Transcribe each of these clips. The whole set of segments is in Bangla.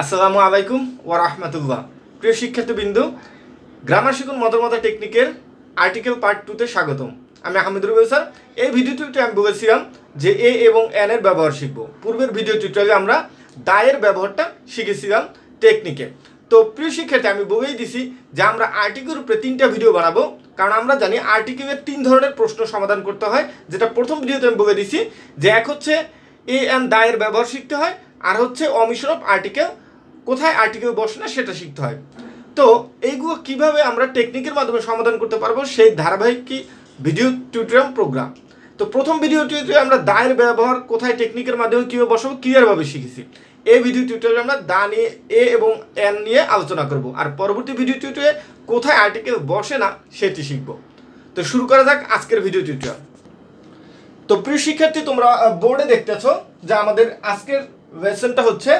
আসসালামু আলাইকুম ওয়া রাহমাতুল্লাহ। প্রিয় শিক্ষার্থীবৃন্দু, গ্রামার শিখুন মদর মদা টেকনিকের আর্টিকেল পার্ট টুতে স্বাগতম। আমি আহমেদ রুবেল স্যার। এই ভিডিওটিতে আমি বলেছিলাম যে এ এবং এন এর ব্যবহার শিখব। পূর্বের ভিডিও টিউটোরিয়ালে আমরা দায়ের ব্যবহারটা শিখেছিলাম টেকনিকে তো প্রিয় শিক্ষার্থী, আমি বলেই দিছি যে আমরা আর্টিকেল উপরে তিনটা ভিডিও বানাবো। কারণ আমরা জানি আর্টিকেলের তিন ধরনের প্রশ্ন সমাধান করতে হয়। যেটা প্রথম ভিডিওতে আমি বলে দিছি যে এক হচ্ছে এ এন দায়ের ব্যবহার শিখতে হয়, আর হচ্ছে অমিশন অফ আর্টিকেল কোথায় আর্টিকেল বসে না সেটা শিখতে হয়। তো এইগুলো কীভাবে আমরা টেকনিকের মাধ্যমে সমাধান করতে পারব সেই ধারাবাহিক কি ভিডিও টিউটোরিয়াল প্রোগ্রাম তো প্রথম ভিডিও টিউটোরিয়াল আমরা দায়ের ব্যবহার, কোথায় টেকনিকের মাধ্যমে কীভাবে বসাবো ক্লিয়ারভাবে শিখেছি। এই ভিডিও টিউটোরিয়াল আমরা দা নিয়ে, এ এবং এন নিয়ে আলোচনা করব। আর পরবর্তী ভিডিও টিউটোরিয়ালে কোথায় আর্টিকেল বসে না সেটি শিখব। তো শুরু করা যাক আজকের ভিডিও টিউটোরিয়াল তো প্রিয় শিক্ষার্থী, তোমরা বোর্ডে দেখতেছ যে আমাদের আজকের লেসনটা হচ্ছে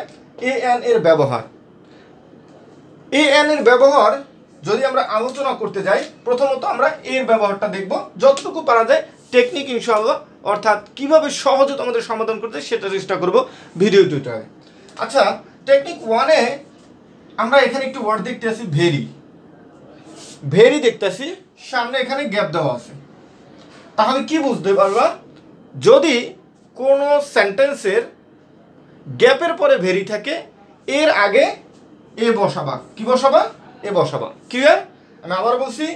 এ এর ব্যবহার। এ এর ব্যবহার, যদি আমরা আলোচনা করতে যাই, প্রথমত আমরা এর ব্যবহারটা দেখব। যতটুকু পারা যায় টেকনিক ইনশাআল্লাহ, অর্থাৎ কীভাবে সহজে তোমাদের সমাধান করতে সেটা চেষ্টা করব ভিডিও টিউটোরিয়ালে আচ্ছা টেকনিক ওয়ানে আমরা এখানে একটু ওয়ার্ড দেখতে আছি ভেরি ভেরি দেখতেছি সামনে এখানে গ্যাপ দেওয়া আছে। তাহলে কি বুঝতে পারবা? যদি কোনো সেন্টেন্সের গ্যাপের পরে ভেরি থাকে, এর আগে এ বসাবা। কি বসাবা? এ বসাবা। ক্লিয়ার আমি আবার বলছি,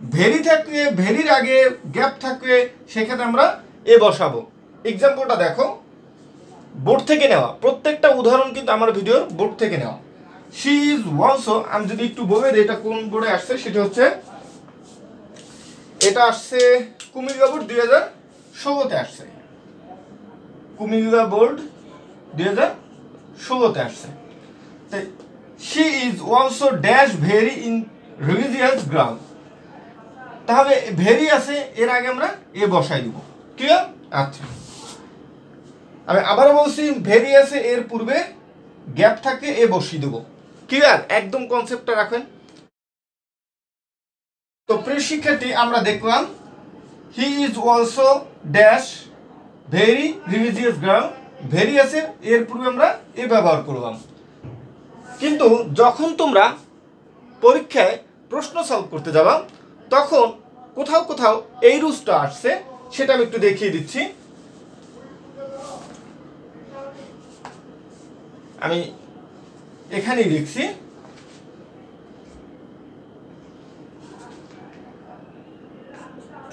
ভেরি থাকলে, ভেরির আগে গ্যাপ থাকলে সেখানে আমরা এ বসাবো। এক্সাম্পলটা দেখো। বোর্ড থেকে নেওয়া। প্রত্যেকটা উদাহরণ কিন্তু আমার ভিডিওর বোর্ড থেকে নেওয়া। শি ইজ অলসো আমি যদি একটু বলে দিই, এটা কোন বোর্ডে আসছে? সেটা হচ্ছে, এটা আসছে কুমিল্লা বোর্ড দুই হাজার ষোলোতে আসছে। কুমিল্লা বোর্ড দুই হাজার ষোলোতে আসছে। She is also dash very in religious ground তাহলে ভেরি আছে, এর আগে আমরা এ বসাই দিব। ক্লিয়ার আচ্ছা। আমি আবারও বলছি ভেরি আছে, এর পূর্বে গ্যাপ থাকে, এ বসিয়ে দেবো। ক্লিয়ার একদম কনসেপ্টটা রাখেন। তো প্রিয় শিক্ষার্থী, আমরা দেখলাম he is also dash very religious girl very আছে, এর পূর্বে আমরা এ ব্যবহার করলাম। কিন্তু যখন তোমরা পরীক্ষায় প্রশ্ন সলভ করতে যাবা, তখন কোথাও কোথাও এই রুলসটা আসছে, সেটা আমি একটু দেখিয়ে দিচ্ছি। আমি এখানেই লিখছি।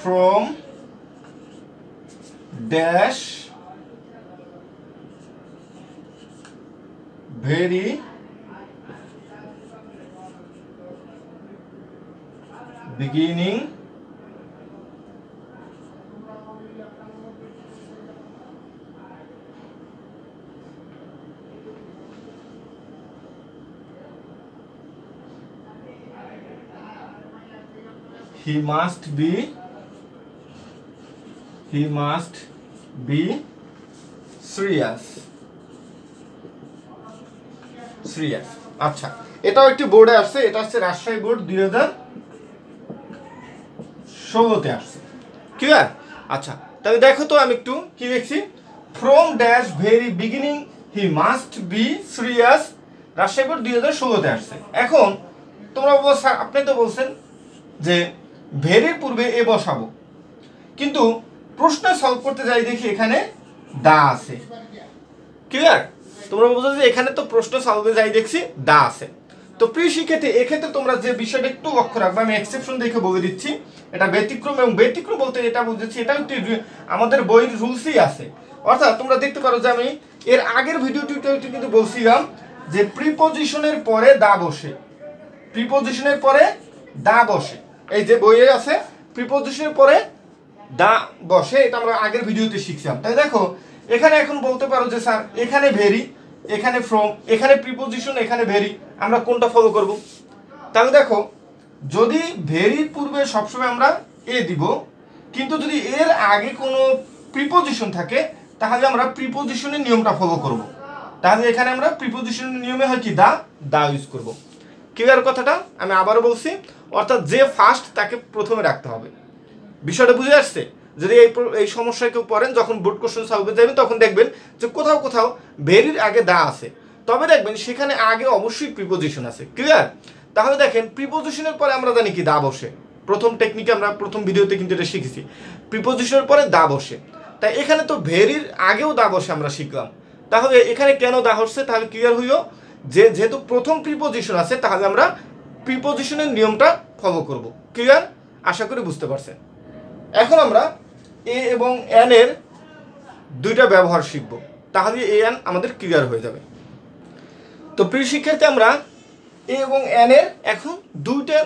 From dash very beginning? He must be he must be serious serious আচ্ছা এটাও একটি বোর্ডে আসছে, এটা হচ্ছে রাজশাহী বোর্ড দুই হাজার ষোলোতে আসছে। ক্লিয়ার আচ্ছা তাহলে দেখো তো আমি একটু কি দেখছি from dash very beginning he must be serious Rajshahi board দুই হাজার ষোলোতে আসছে। এখন, তোমরা স্যার আপনি তো বলছেন যে ভেরির পূর্বে এ বসাবো। কিন্তু প্রশ্ন সলভ করতে যাই দেখি এখানে দা আছে। ক্লিয়ার তোমরা বলছো যে এখানে তো প্রশ্ন সলভে যাই দেখছি, দা আছে। তো প্রিয় শিক্ষার্থী, এক্ষেত্রে তোমরা যে বিষয়টা একটু লক্ষ্য রাখবে, আমি এক্সেপশন দেখে বলে দিচ্ছি। এটা ব্যতিক্রম এবং ব্যতিক্রম বলতে এটা বুঝেছি এটা একটি আমাদের বইয়ের রুলসই আছে। অর্থাৎ তোমরা দেখতে পারো যে আমি এর আগের ভিডিও টিউটোরিয়ালটি কিন্তু বলছিলাম যে প্রিপোজিশনের পরে দা বসে। প্রিপোজিশনের পরে দা বসে। এই যে বইয়ে আছে প্রিপোজিশনের পরে দা বসে, এটা আমরা আগের ভিডিওতে শিখছিলাম। তাই দেখো, এখানে এখন বলতে পারো যে স্যার, এখানে ভেরি এখানে ফ্রম এখানে প্রিপোজিশন এখানে ভেরি আমরা কোনটা ফলো করব? তাহলে দেখো, যদি ভেরির পূর্বে সবসময় আমরা এ দিব, কিন্তু যদি এর আগে কোনো প্রিপোজিশন থাকে, তাহলে আমরা প্রিপোজিশনের নিয়মটা ফলো করব। তাহলে এখানে আমরা প্রিপোজিশনের নিয়মে হয় কি? দা দা ইউজ করব। ক্লিয়ার কথাটা? আমি আবারও বলছি, অর্থাৎ যে ফার্স্ট তাকে প্রথমে রাখতে হবে। বিষয়টা বুঝে আসছে? যদি এই এই সমস্যায় কেউ পড়েন, যখন বোর্ড কোশ্চেন সলভে যাবেন, তখন দেখবেন যে কোথাও কোথাও ভেরির আগে দা আছে। তবে দেখবেন সেখানে আগে অবশ্যই প্রিপোজিশন আছে। ক্লিয়ার তাহলে দেখেন প্রিপোজিশনের পরে আমরা জানি কি, দা বসে। প্রথম টেকনিকে আমরা, প্রথম ভিডিওতে কিন্তু এটা শিখেছি। প্রিপোজিশনের পরে দা বসে। তাই এখানে তো ভেরির আগেও দা বসে আমরা শিখলাম। তাহলে এখানে কেন দা হচ্ছে? তাহলে ক্লিয়ার হইও যে, যেহেতু প্রথম প্রিপোজিশন আছে, তাহলে আমরা প্রিপোজিশনের নিয়মটা ফলো করব। ক্লিয়ার আশা করি বুঝতে পারছেন। এখন আমরা এ এবং এন এর দুইটা ব্যবহার শিখব, তাহলে এ এন আমাদের ক্লিয়ার হয়ে যাবে। তো প্রিয় শিক্ষার্থী, আমরা এ এবং এন এর এখন দুইটা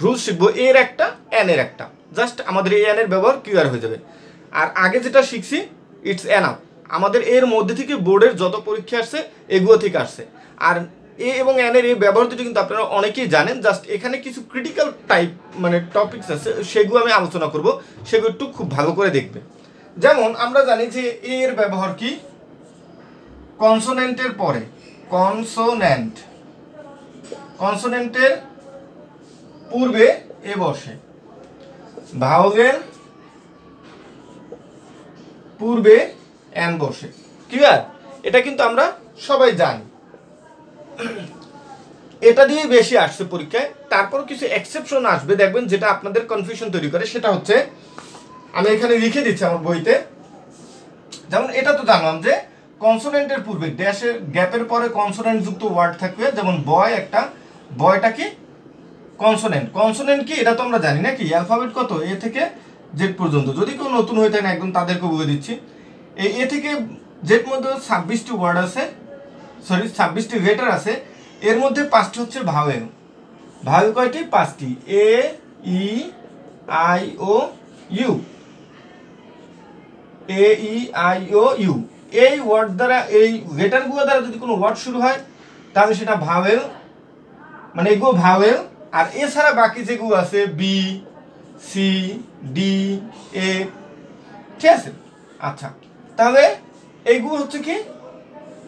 রুলস শিখব এর একটা, এন এর একটা। জাস্ট আমাদের এ এন এর ব্যবহার ক্লিয়ার হয়ে যাবে। আর আগে যেটা শিখছি ইটস এন আপ আমাদের এর মধ্যে থেকে বোর্ডের যত পরীক্ষা আসছে, এগুলো থেকে আসছে। আর এ এবং এর এই ব্যবহার দুটো কিন্তু আপনারা অনেকেই জানেন। জাস্ট এখানে কিছু ক্রিটিক্যাল টাইপ মানে টপিকস আছে, সেগুলো আমি আলোচনা করব। সেগুলো একটু খুব ভালো করে দেখবে যেমন আমরা জানি যে এ এর ব্যবহার কি? কনসোনেন্টের পরে কনসোনেন্ট কনসোনেন্টের পূর্বে এ বসে। ভাওয়ের পূর্বে এন বসে। ক্লিয়ার এটা কিন্তু আমরা সবাই জানি। এটা দিয়ে বেশি আসছে পরীক্ষায়। তারপর কিছু এক্সেপশন আসবে, দেখবেন যেটা আপনাদের কনফিউশন তৈরি করে, সেটা হচ্ছে, আমি এখানে লিখে দিচ্ছি আমার বইতে, যেমন এটা তো জানলাম যে কনসোনেন্টের পূর্বে ড্যাশের গ্যাপের পরে কনসোনেন্ট যুক্ত ওয়ার্ড থাকবে, যেমন বয় একটা বয়টা কি? কনসোনেন্ট কনসোনেন্ট কি? এটা তো আমরা জানি নাকি? অ্যালফাবেট কত? এ থেকে জেড পর্যন্ত। যদি কেউ নতুন হয়ে থাকে, একদম তাদেরকে বলে দিচ্ছি। এ থেকে জেড মধ্যে ছাব্বিশটি ওয়ার্ড আছে। সরি, ছাব্বিশটি ভেটার আছে। এর মধ্যে পাঁচটি হচ্ছে ভাওয়েল ভাওয়েল কয়টি? পাঁচটি। A E I O U A E I O U এই ওয়ার্ড দ্বারা, এই ভেটারগুলো দ্বারা যদি কোনো ওয়ার্ড শুরু হয়, তাহলে সেটা ভাওয়েল মানে এগুলো ভাওয়েল আর এছাড়া বাকি যেগুলো আছে বি সি ডি এ ঠিক আছে? আচ্ছা তাহলে এইগুলো হচ্ছে কি?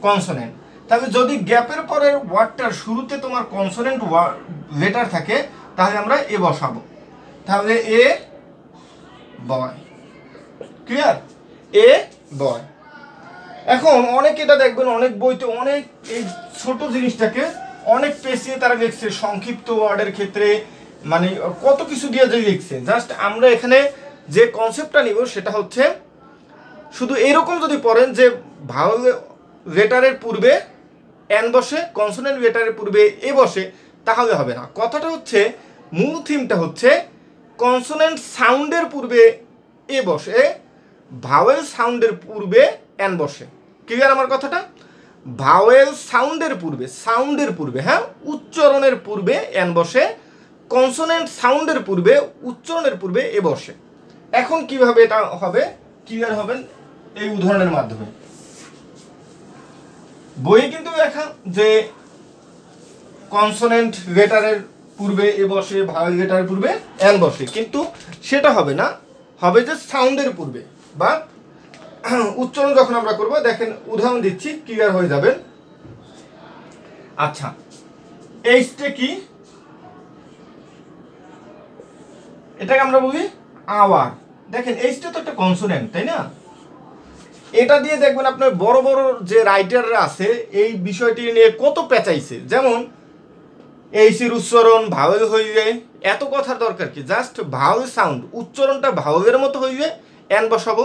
কনসোনেন্ট তাহলে যদি গ্যাপের পরের ওয়ার্ডটার শুরুতে তোমার কনসোনেন্ট লেটার থাকে, তাহলে আমরা এ বসাবো। তাহলে এ বয়। ক্লিয়ার এ বয়। এখন অনেক এটা দেখবেন, অনেক বইতে অনেক এই ছোট জিনিসটাকে অনেক পেছিয়ে তারা লিখছে, সংক্ষিপ্ত ওয়ার্ডের ক্ষেত্রে মানে কত কিছু দিয়ে যে লিখছে। জাস্ট আমরা এখানে যে কনসেপ্টটা নিব, সেটা হচ্ছে, শুধু এরকম যদি পড়েন যে ভাওয়েল লেটারের পূর্বে এন বসে কনসোনেন্ট লেটারের পূর্বে এ বসে, তাহলে হবে না। কথাটা হচ্ছে, মূল থিমটা হচ্ছে কনসোনেন্ট সাউন্ডের পূর্বে এ বসে ভাওয়েল সাউন্ডের পূর্বে এন বসে। ক্লিয়ার আমার কথাটা? ভাওয়েল সাউন্ডের পূর্বে সাউন্ডের পূর্বে হ্যাঁ? উচ্চারণের পূর্বে এন বসে কনসোনেন্ট সাউন্ডের পূর্বে, উচ্চারণের পূর্বে এ বসে। এখন কীভাবে এটা হবে? ক্লিয়ার হবেন এই উদাহরণের মাধ্যমে। বইয়ে কিন্তু লেখা যে কনসোনেন্ট লেটারের পূর্বে এ বসে ভাওয়েল লেটারের পূর্বে এন বসে। কিন্তু সেটা হবে না, হবে যে সাউন্ডের পূর্বে। বা উচ্চারণ যখন আমরা করব, দেখেন উদাহরণ দিচ্ছি ক্লিয়ার হয়ে যাবেন আচ্ছা এইচটা কি? এটাকে আমরা বলি আওয়ার দেখেন, এইচটা তো একটা কনসোনেন্ট তাই না? এটা দিয়ে দেখবেন আপনার বড় বড় যে রাইটাররা আছে, এই বিষয়টি নিয়ে কত পেঁচাইছে। যেমন এইসির উচ্চারণ ভাওয়েল হইবে এত কথার দরকার কি? জাস্ট ভাওয়েল সাউন্ড উচ্চারণটা ভাওয়েলের মতো হইবে এন বসাবো।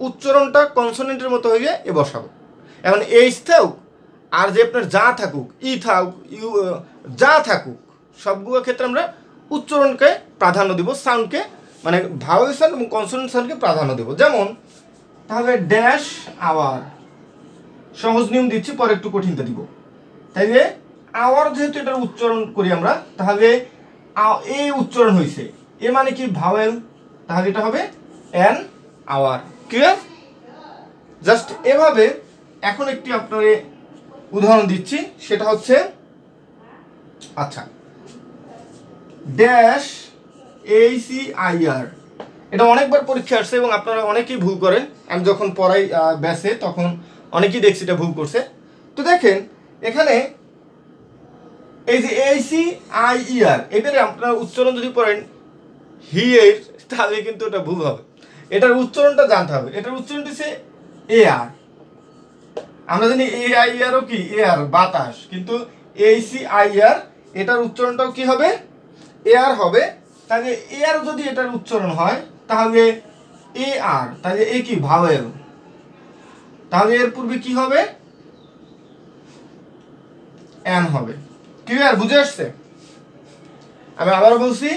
উচ্চারণটা কনসোনেন্টের মতো হইবে এ বসাবো। এখন এইচ থাকুক আর যে আপনার যা থাকুক, ই থাকুক, ইউ যা থাকুক, সবগুলো ক্ষেত্রে আমরা উচ্চারণকে প্রাধান্য দিব সাউন্ডকে মানে ভাওয়েল সাউন্ড এবং কনসোনেন্ট সাউন্ডকে প্রাধান্য দেব। যেমন তাহলে ড্যাশ আওয়ার সহজ নিয়ম দিচ্ছি, পরে একটু কঠিনটা দিব। তাইলে আওয়ার যেহেতু এটার উচ্চারণ করি আমরা, তাহলে এ উচ্চারণ হয়েছে এ মানে কি? ভাওয়েল তাহলে এটা হবে এন আওয়ার ক্লিয়ার জাস্ট এভাবে এখন একটি আপনার উদাহরণ দিচ্ছি, সেটা হচ্ছে আচ্ছা। ড্যাশ এইসি আইআর এটা অনেকবার পরীক্ষা আসছে এবং আপনারা অনেকেই ভুল করেন। আমি যখন পড়াই ব্যাসে, তখন অনেকেই দেখছি এটা ভুল করছে। তো দেখেন, এখানে এই যে এইসি আই ইয়ার এটার আপনারা উচ্চারণ যদি পড়েন হিয়ের তাহলে কিন্তু এটা ভুল হবে। এটার উচ্চারণটা জানতে হবে। এটার উচ্চারণ হচ্ছে এ আর আমরা জানি এ আই আরও কি? এয়ার বাতাস। কিন্তু এইসি আই আর এটার উচ্চারণটাও কি হবে? এয়ার হবে। তাহলে এয়ার যদি এটার উচ্চারণ হয়, তাহলে এ আর, তাহলে এ কি? ভাওয়েল তাহলে এর পূর্বে কি হবে? এন হবে। ক্লিয়ার বুঝে আসছে? আমি আবার বলছি,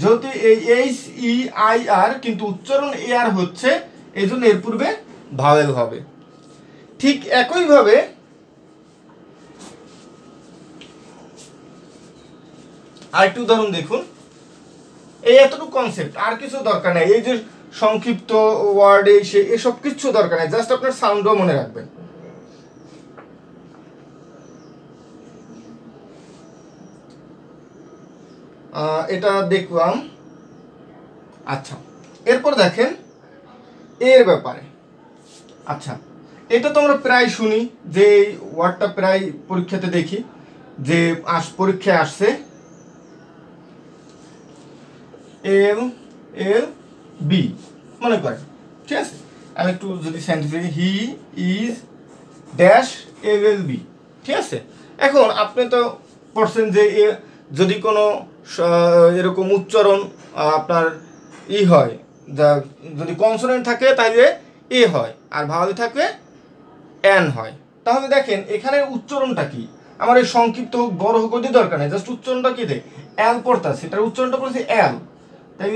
যেহেতু এই এইচ ই আই আর কিন্তু উচ্চারণ এ আর হচ্ছে এই জন্য এর পূর্বে ভাওয়েল হবে। ঠিক একইভাবে আরেকটি উদাহরণ দেখুন। এই এতটুকু কনসেপ্ট আর কিছু দরকার নেই। এই যে সংক্ষিপ্ত ওয়ার্ড সে এসব কিচ্ছু দরকার নেই জাস্ট আপনার সাউন্ডও মনে রাখবেন। এটা দেখলাম। আচ্ছা এরপর দেখেন এর ব্যাপারে। আচ্ছা এটা তো আমরা প্রায় শুনি, যে এই ওয়ার্ডটা প্রায় পরীক্ষাতে দেখি, যে আস পরীক্ষায় আসছে। এল এল বি মনে করেন। ঠিক আছে? আমি একটু যদি sentence he is dash A L B ঠিক আছে? এখন আপনি তো পড়ছেন যে এ, যদি কোনো এরকম উচ্চারণ আপনার ই হয় যদি কনসোনেন্ট থাকে তাহলে এ হয়। আর ভাওয়ালে থাকলে এন হয়। তাহলে দেখেন এখানে উচ্চারণটা কি? আমার এই সংক্ষিপ্ত হোক, বড় হোক ওদের দরকার নেই। জাস্ট উচ্চারণটা কি দেয় এল পড়তাছে এটার উচ্চারণটা পড়েছে এল তাই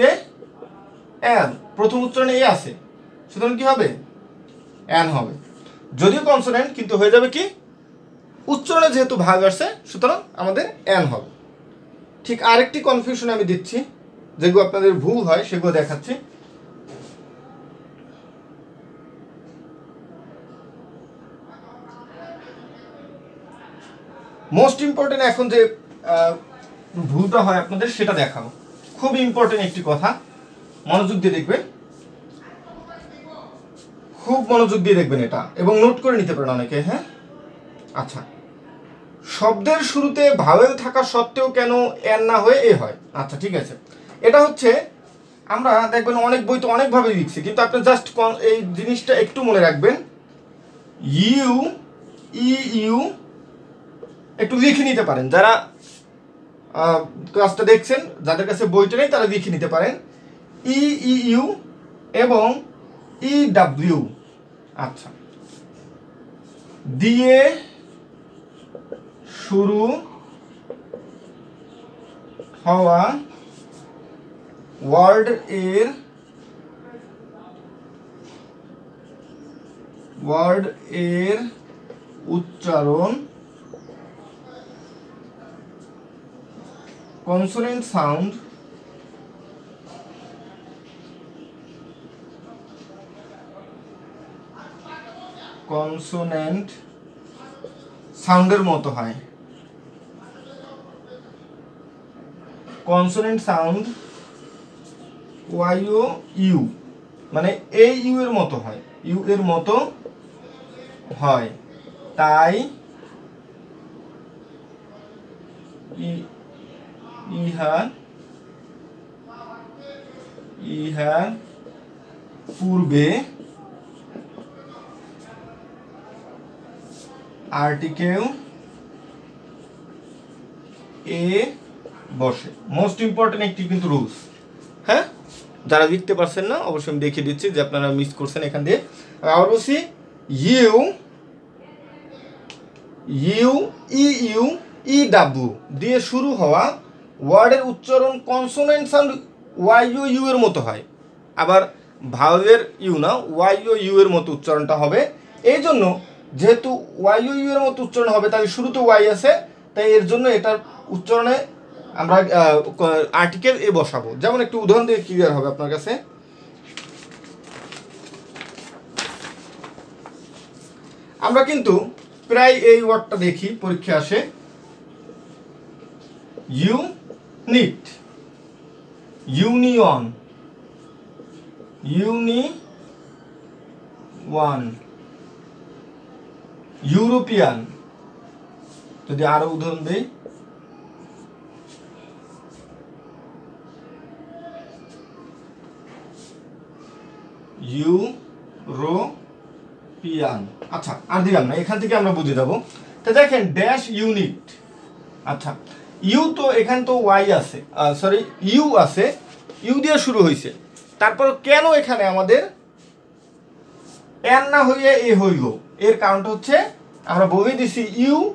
এল প্রথম উচ্চারণে এ আছে। সুতরাং কি হবে? এন হবে। যদিও কনসোনেন্ট কিন্তু হয়ে যাবে কি? উচ্চারণে যেহেতু ভাগ আসছে, সুতরাং আমাদের এন হবে। ঠিক আরেকটি কনফিউশন আমি দিচ্ছি, যেগুলো আপনাদের ভুল হয়, সেগুলো দেখাচ্ছি। মোস্ট ইম্পর্টেন্ট এখন যে ভুলটা হয় আপনাদের, সেটা দেখাবো। খুব ইম্পর্টেন্ট একটি কথা। মনোযোগ দিয়ে দেখবেন খুব মনোযোগ দিয়ে দেখবেন এটা এবং নোট করে নিতে পারেন অনেকে হ্যাঁ? আচ্ছা। শব্দের শুরুতে ভাওয়েল থাকা সত্ত্বেও কেন এন না হয়ে এ হয়? আচ্ছা ঠিক আছে। এটা হচ্ছে, আমরা দেখবেন অনেক বই তো অনেকভাবে লিখছি, কিন্তু আপনি জাস্ট এই জিনিসটা একটু মনে রাখবেন। ইউ ই ইউ একটু লিখে নিতে পারেন। যারা ক্লাসটা দেখছেন, যাদের কাছে বইটা নেই, তারা লিখে নিতে পারেন। ইউ এবং ই ডাব্লিউ আচ্ছা। দিয়ে শুরু হওয়া ওয়ার্ড এর ওয়ার্ড এর উচ্চারণ কনসোনেন্ট সাউন্ড কনসোনেন্ট সাউন্ডের মতো হয়। কনসোনেন্ট সাউন্ড ওয়াইও ইউ মানে এই ইউ এর মতো হয়। ইউ এর মতো হয়। তাই ই- ইহা ইহা পূর্বে আর্টিকেল এ বসে। মোস্ট ইম্পর্টেন্ট একটি কিন্তু রুলস হ্যাঁ? যারা লিখতে পারছেন না, অবশ্যই আমি দেখিয়ে দিচ্ছি যে আপনারা মিস করছেন এখান দিয়ে। আবার বলছি U U E U E W দিয়ে শুরু হওয়া ওয়ার্ডের উচ্চারণ কনসোনেন্ট সাউন্ড ওয়াই ইউ এর মতো হয়। আবার ভাওয়ের ইউ না ওয়াই ইউ ইউ এর মতো উচ্চারণটা হবে। এই জন্য যেহেতু ওয়াই এর মতো উচ্চারণ হবে তাই শুরুতে ওয়াই আছে, তাই এর জন্য এটার উচ্চারণে আমরা আর্টিকেল এ বসাবো। যেমন একটু উদাহরণ দিয়ে ক্লিয়ার হবে আপনার কাছে। আমরা কিন্তু প্রায় এই ওয়ার্ডটা দেখি, পরীক্ষা আসে। Unit union uni one European. যদি আরও উদাহরণ দেই। ইউরোপিয়ান। আচ্ছা আর দিলাম না, এখান থেকে আমরা বুঝে যাব। তো দেখেন ড্যাশ ইউনিট আচ্ছা ইউ তো এখানে তো ওয়াই আছে সরি ইউ আছে, ইউ দিয়ে শুরু হয়েছে তারপর কেন এখানে আমাদের এন না হইয়া এ হইল? এর কারণটা হচ্ছে আমরা বলে দিছি ইউ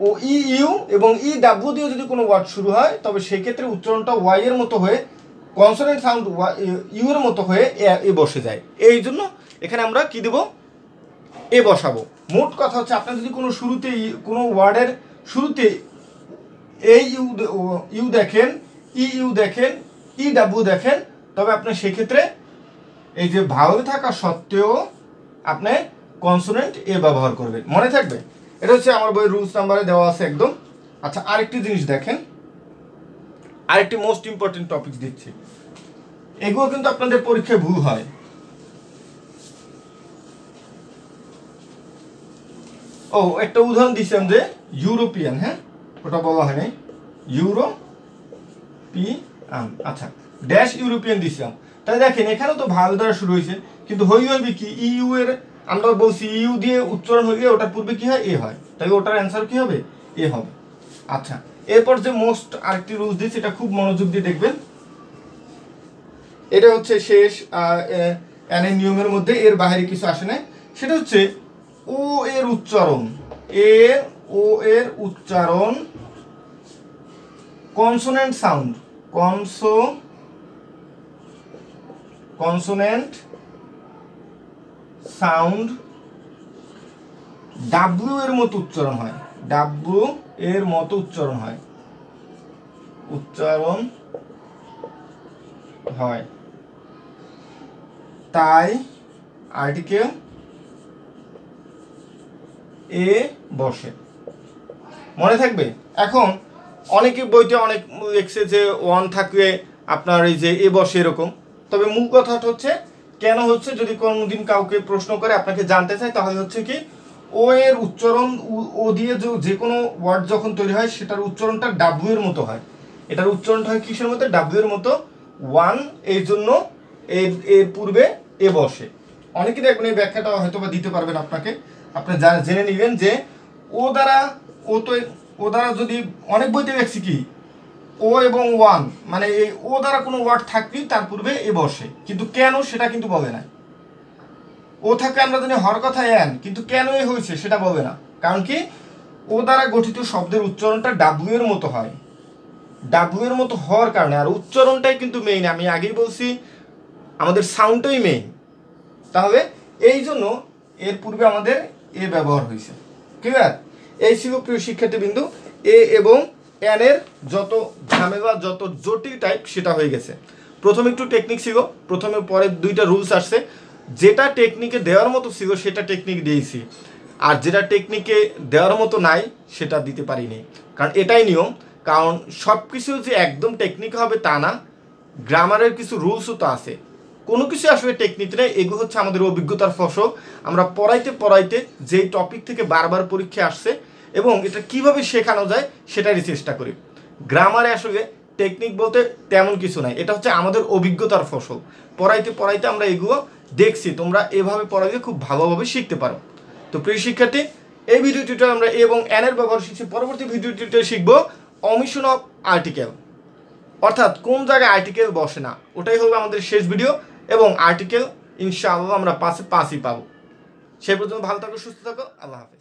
ও ই ইউ এবং ই ডাব্লিউ দিয়ে যদি কোনো ওয়ার্ড শুরু হয়, তবে সেক্ষেত্রে উচ্চারণটা ওয়াই এর মতো হয়ে কনসোনেন্ট সাউন্ড ইউ এর মতো হয়ে এ- বসে যায়। এই জন্য এখানে আমরা কি দেব? এ বসাবো। মোট কথা হচ্ছে আপনার যদি কোনো শুরুতে কোনো ওয়ার্ডের শুরুতে এই ইউ ইউ দেখেন, ই ইউ দেখেন, ই ডাব্লিউ দেখেন, তবে আপনি সেক্ষেত্রে এই যে ভাওয়েল থাকা সত্ত্বেও আপনি কনসোনেন্ট এ ব্যবহার করবেন। মনে থাকবে? এটা হচ্ছে আমার বই রুলস নাম্বারে দেওয়া আছে একদম। আচ্ছা আরেকটি জিনিস দেখেন। আরেকটি মোস্ট ইম্পর্টেন্ট টপিক দিচ্ছি এগুলো কিন্তু আপনাদের পরীক্ষায় ভুল হয়। ও, একটা উদাহরণ দিচ্ছিলাম যে ইউরোপিয়ান হ্যাঁ? ওটা বলা হয় নাই। ইউরো পি আচ্ছা ড্যাশ ইউরোপিয়ান দিছিলাম তাই দেখেন, এখানেও তো ভালো দ্বারা শুরু হয়েছে। কিন্তু হই হইবে কি? ইউ এর আমরা বলছি ইউ দিয়ে উচ্চারণ হইলে ওটার পূর্বে কি হয়? এ হয়। তাই ওটার অ্যান্সার কি হবে? এ হবে। আচ্ছা এরপর যে মোস্ট আরেকটি রুলস দিচ্ছি এটা খুব মনোযোগ দিয়ে দেখবেন। এটা হচ্ছে শেষ এনের নিয়মের মধ্যে, এর বাইরে কিছু আসে না সেটা হচ্ছে ও এর উচ্চারণ এর ও এর উচ্চারণ consonant sound conso consonant sound W এর মতো উচ্চারণ হয়। ডাব্লিউ এর মতো উচ্চারণ হয়। উচ্চারণ হয়। তাই আর্টিকেল এ বসে। মনে থাকবে? এখন অনেকে বইটা অনেক লিখছে যে ওয়ান থাকবে আপনার এই যে, এ বসে এরকম। তবে মূল কথাটা হচ্ছে কেন হচ্ছে যদি কোনোদিন কাউকে প্রশ্ন করে, আপনাকে জানতে চায়, তাহলে হচ্ছে কি, ও এর উচ্চারণ, ও দিয়ে যে- যে কোনো ওয়ার্ড যখন তৈরি হয়, সেটার উচ্চারণটা ডাব্লিউ এর মতো হয়। এটার উচ্চারণটা হয় কিসের মতো? ডাব্লিউ এর মতো। ওয়ান এই জন্য এর এর পূর্বে এ বসে। অনেকে দেখবেন এই ব্যাখ্যাটা হয়তো বা দিতে পারবেন আপনাকে। আপনি জেনে নেবেন যে, ও দ্বারা ও তো, ও দ্বারা যদি অনেক বইতে দেখছি কি ও এবং ওয়ান মানে এই ও দ্বারা কোনো ওয়ার্ড থাকলেই তার পূর্বে এ বসে। কিন্তু কেন সেটা কিন্তু বলে না। ও থাকে আমরা জানি হর কথা এন, কিন্তু কেন এ হয়েছে সেটা বলবে না। কারণ কি? ও দ্বারা গঠিত শব্দের উচ্চারণটা ডাব্লিউ এর মতো হয়। ডাব্লিউ এর মতো হওয়ার কারণে, আর উচ্চারণটাই কিন্তু মেইন আমি আগেই বলছি, আমাদের সাউন্ডটাই মেইন তাহলে এই জন্য এর পূর্বে আমাদের এ ব্যবহার হয়েছে। ক্লিয়ার এই ছিল প্রিয় শিক্ষার্থীবৃন্দু, এ এবং এন এর যত ঝামেলা, যত জটিল টাইপ সেটা হয়ে গেছে। প্রথমে একটু টেকনিক ছিল প্রথমে পরে দুইটা রুলস আসছে। যেটা টেকনিকে দেওয়ার মতো ছিল, সেটা টেকনিক দিয়েছি। আর যেটা টেকনিকে দেওয়ার মতো নাই, সেটা দিতে পারিনি। কারণ এটাই নিয়ম। কারণ সব কিছু যে একদম টেকনিক হবে তা না। গ্রামারের কিছু রুলসও তো আছে। কোনো কিছু আসলে টেকনিক নেই। এগুলো হচ্ছে আমাদের অভিজ্ঞতার ফসল। আমরা পড়াইতে পড়াইতে যেই টপিক থেকে বারবার পরীক্ষা আসছে এবং এটা কীভাবে শেখানো যায় সেটারই চেষ্টা করি। গ্রামারে আসলে টেকনিক বলতে তেমন কিছু নাই। এটা হচ্ছে আমাদের অভিজ্ঞতার ফসল। পড়াইতে পড়াইতে আমরা এগুলো দেখছি, তোমরা এভাবে পড়াইলে খুব ভালোভাবে শিখতে পারো। তো প্রিয় শিক্ষার্থী, এই ভিডিও টিউটোরিয়াল আমরা এবং এন এর ব্যবহার শিখছি। পরবর্তী ভিডিও টিউটোরিয়াল শিখব অমিশন অফ আর্টিকেল অর্থাৎ কোন জায়গায় আর্টিকেল বসে না, ওটাই হবে আমাদের শেষ ভিডিও এবং আর্টিকেল ইনশাআল্লাহ আমরা পাশে পাঁচই পাবো। সেই পর্যন্ত ভালো থাকো, সুস্থ থাকো, আল্লাহ হাফেজ।